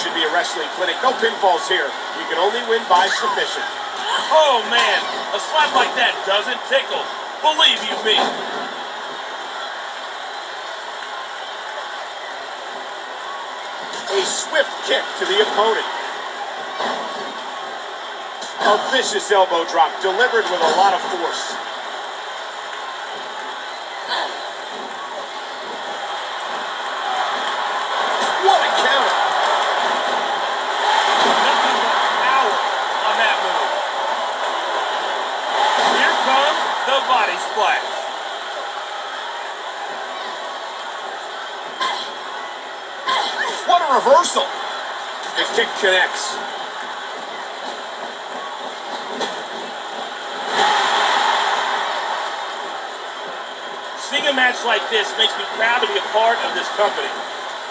should be a wrestling clinic. No pinfalls here. You can only win by submission. Oh, man. A slap like that doesn't tickle. Believe you me. A swift kick to the opponent. A vicious elbow drop delivered with a lot of force. What a counter! Nothing but power on that move. Here comes the body splash. What a reversal! The kick connects. Seeing a match like this makes me proud to be a part of this company.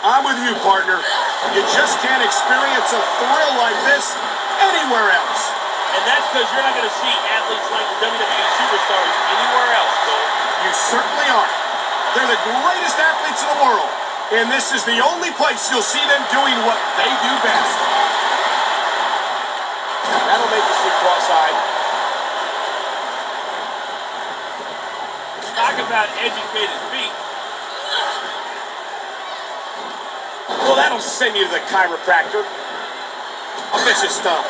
I'm with you, partner. You just can't experience a thrill like this anywhere else. And that's because you're not going to see athletes like the WWE superstars anywhere else, Cole. You certainly aren't. They're the greatest athletes in the world. And this is the only place you'll see them doing what they do best. That'll make you see cross-eyed. Talk about educated feet. Well, that'll send you to the chiropractor. A vicious stomp.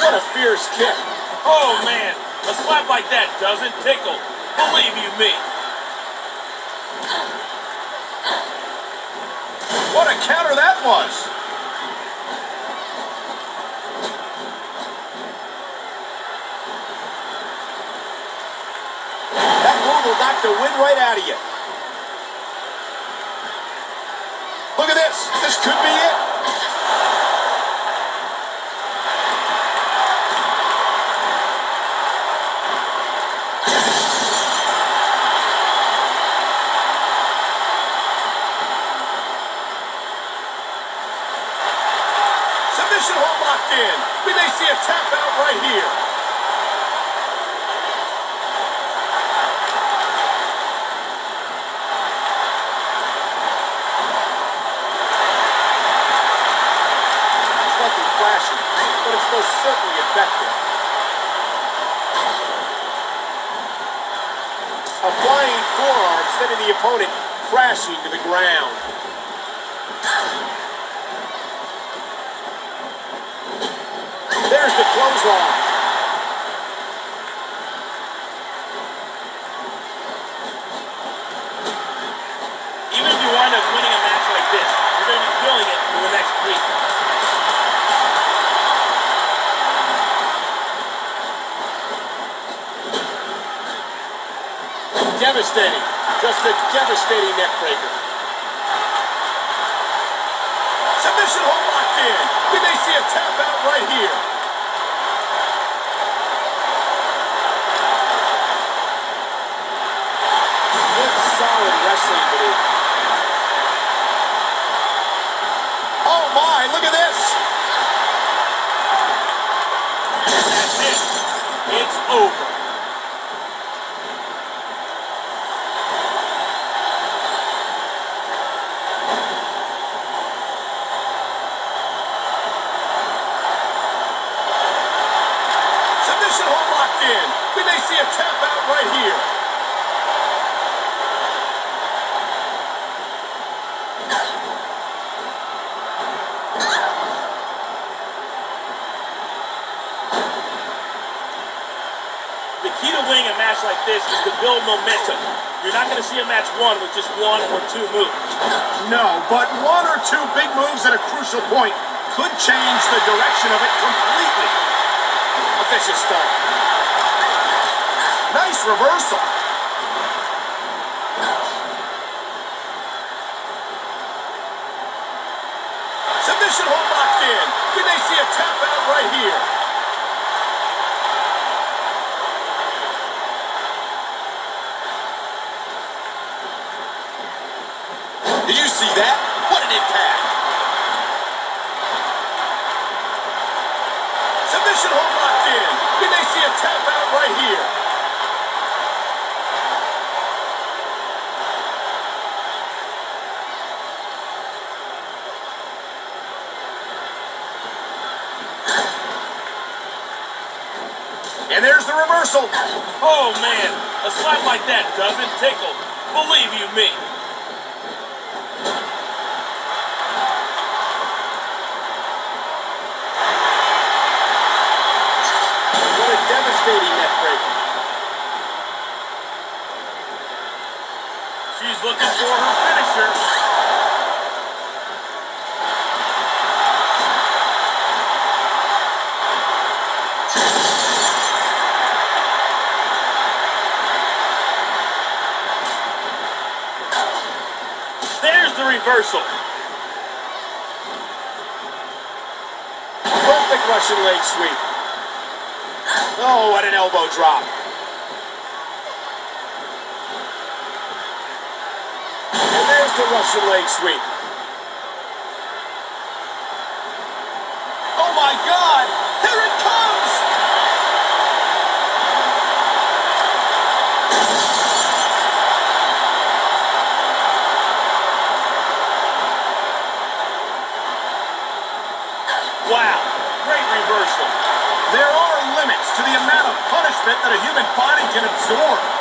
What a fierce kick. Oh, man. A slap like that doesn't tickle. Believe you me. What a counter that was. That move will knock the wind right out of you. Look at this. This could be it. Submission locked in. We may see a tap out right here. Nothing flashy, but it's most certainly effective. A flying forearm sending the opponent crashing to the ground. There's the clothesline. Even if you wind up winning a match like this, you're going to be feeling it for the next week. Devastating. Just a devastating neck breaker. Submission hold locked in. We may see a tap out right here. Good solid wrestling maneuver. Oh my, look at this. That's it. It's over. Submission hold locked in. We may see a tap out right here. The key to winning a match like this is to build momentum. You're not going to see a match won with just one or two moves. No, but one or two big moves at a crucial point could change the direction of it completely. A vicious stomp. Nice reversal. Submission hold locked in. Can they see a tap out right here. see that? What an impact! Submission hold locked in. We may see a tap out right here. And there's the reversal. Oh, man. A slap like that doesn't tickle. Believe you me. Looking for her finisher. There's the reversal. Perfect Russian leg sweep. Oh, what an elbow drop. And there's the Russian leg sweep. Oh my God! Here it comes! Wow. Great reversal. There are limits to the amount of punishment that a human body can absorb.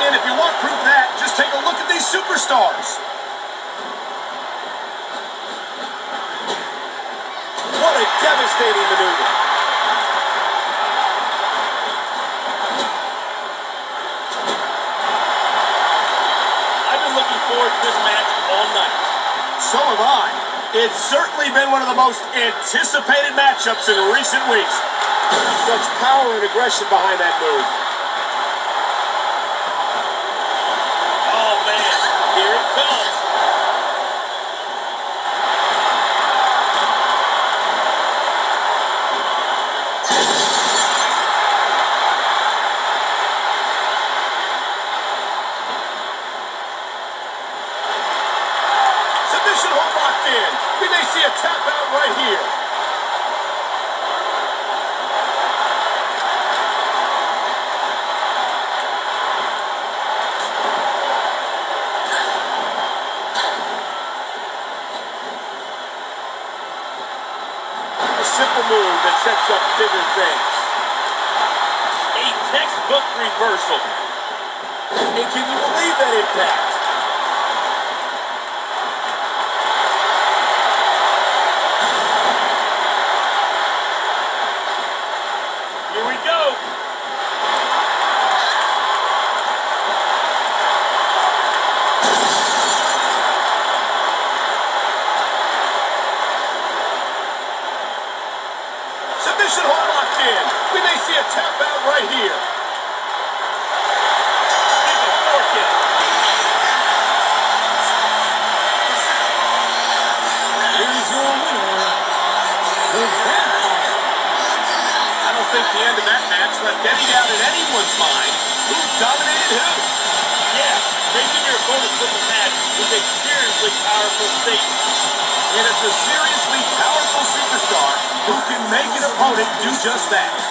And if you want proof of that, just take a look at these superstars. What a devastating maneuver. I've been looking forward to this match all night. So have I. It's certainly been one of the most anticipated matchups in recent weeks. Such power and aggression behind that move. Oh, man. Here it comes. Submission hold locked in. We may see a tap out right here. A simple move that sets up A textbook reversal. And can you believe that impact? Here we go. Submission hold locked in. We may see a tap out right here. He's a fork in. Here's your winner, the Vampire. I don't think the end of that match left any doubt in anyone's mind who dominated who. Yeah, making a match is a seriously powerful statement. And it's a seriously powerful superstar who can make an opponent do just that.